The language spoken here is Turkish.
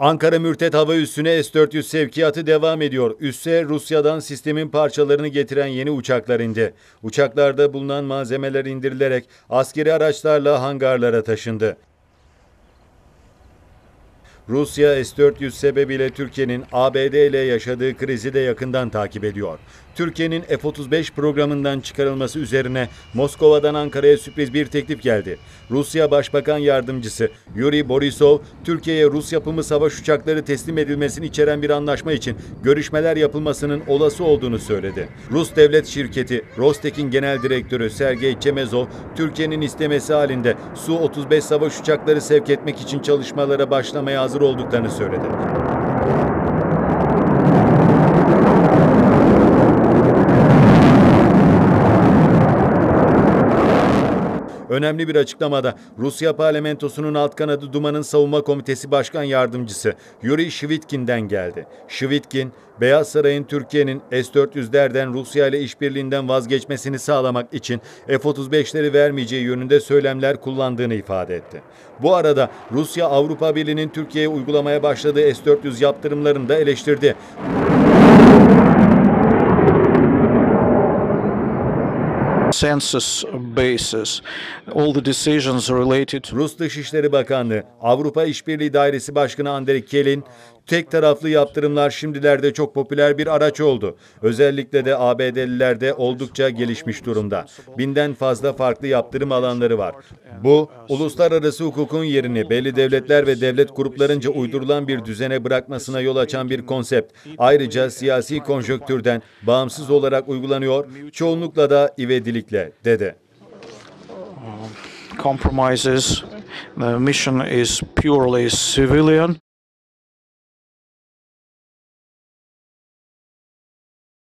Ankara Mürtet Hava Üssü'ne S-400 sevkiyatı devam ediyor. Üsse Rusya'dan sistemin parçalarını getiren yeni uçaklar indi. Uçaklarda bulunan malzemeler indirilerek askeri araçlarla hangarlara taşındı. Rusya S-400 sebebiyle Türkiye'nin ABD ile yaşadığı krizi de yakından takip ediyor. Türkiye'nin F-35 programından çıkarılması üzerine Moskova'dan Ankara'ya sürpriz bir teklif geldi. Rusya Başbakan Yardımcısı Yuri Borisov, Türkiye'ye Rus yapımı savaş uçakları teslim edilmesini içeren bir anlaşma için görüşmeler yapılmasının olası olduğunu söyledi. Rus devlet şirketi Rostek'in genel direktörü Sergey Çemezov, Türkiye'nin istemesi halinde Su-35 savaş uçakları sevk etmek için çalışmalara başlamaya hazır olduklarını söyledi. Önemli bir açıklamada Rusya parlamentosunun alt kanadı Duma'nın Savunma Komitesi Başkan Yardımcısı Yuri Shvitkin'den geldi. Shvitkin, Beyaz Saray'ın Türkiye'nin S-400'lerden Rusya ile işbirliğinden vazgeçmesini sağlamak için F-35'leri vermeyeceği yönünde söylemler kullandığını ifade etti. Bu arada Rusya Avrupa Birliği'nin Türkiye'ye uygulamaya başladığı S-400 yaptırımlarını da eleştirdi. Census basis. All the decisions related Rus Dışişleri Bakanlığı, Avrupa İşbirliği Dairesi Başkanı Andrei Kelin, tek taraflı yaptırımlar şimdilerde çok popüler bir araç oldu. Özellikle de ABD'lilerde oldukça gelişmiş durumda. Binden fazla farklı yaptırım alanları var. Bu, uluslararası hukukun yerini belli devletler ve devlet gruplarınca uydurulan bir düzene bırakmasına yol açan bir konsept. Ayrıca siyasi konjöktürden bağımsız olarak uygulanıyor, çoğunlukla da ivedilikle, dedi. compromises. The mission is purely civilian.